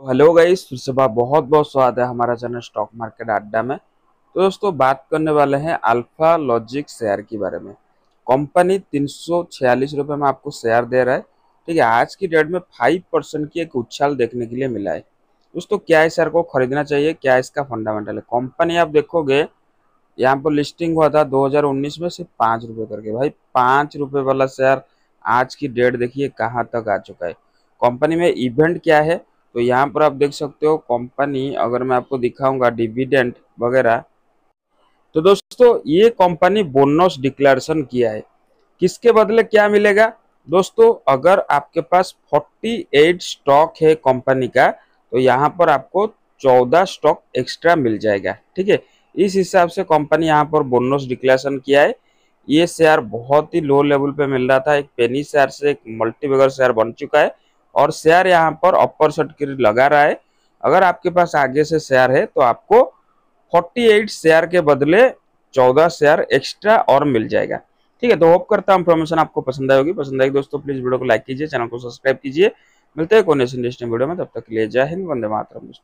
Hello guys, फिर से बहुत बहुत स्वागत है हमारा चैनल स्टॉक मार्केट अड्डा में। तो दोस्तों, बात करने वाले हैं अल्फ़ा लॉजिक शेयर के बारे में। कंपनी तीन सौ में आपको शेयर दे रहा है। ठीक है, आज की डेट में फाइव परसेंट की एक उछाल देखने के लिए मिला है। दोस्तों, क्या इस शेयर को खरीदना चाहिए? क्या इसका फंडामेंटल है? कंपनी आप देखोगे, यहाँ पर लिस्टिंग हुआ था 2019 में सिर्फ़ पाँच रुपये करके। भाई, पाँच रुपये वाला शेयर आज की डेट देखिए कहाँ तक आ चुका है। कंपनी में इवेंट क्या है? तो यहाँ पर आप देख सकते हो कंपनी अगर मैं आपको दिखाऊँगा डिविडेंड वगैरह। तो दोस्तों, ये कंपनी बोनस डिक्लेरेशन किया है। किसके बदले क्या मिलेगा? दोस्तों, अगर आपके पास 48 स्टॉक है कंपनी का तो यहाँ पर आपको 14 स्टॉक एक्स्ट्रा मिल जाएगा, ठीक है? इस हिसाब से कंपनी यहाँ पर बोनस डिक्लेरेशन किया है। ये शेयर बहुत ही लो लेवल पे मिल रहा था। एक पेनी शेयर से एक मल्टीबेगर शेयर बन चुका है। और शेयर यहाँ पर अपर सर्टिफिकेट लगा रहा है। अगर आपके पास आगे से शेयर है तो आपको 48 शेयर के बदले 14 शेयर एक्स्ट्रा और मिल जाएगा। ठीक है तो होप करता हूँ इन्फॉर्मेशन आपको पसंद आएगी पसंद आएगी दोस्तों प्लीज़ वीडियो को लाइक कीजिए चैनल को सब्सक्राइब कीजिए। मिलते हैं कोने वीडियो में, तब तक के लिए जय हिंद, वंदे मातरम दोस्तों।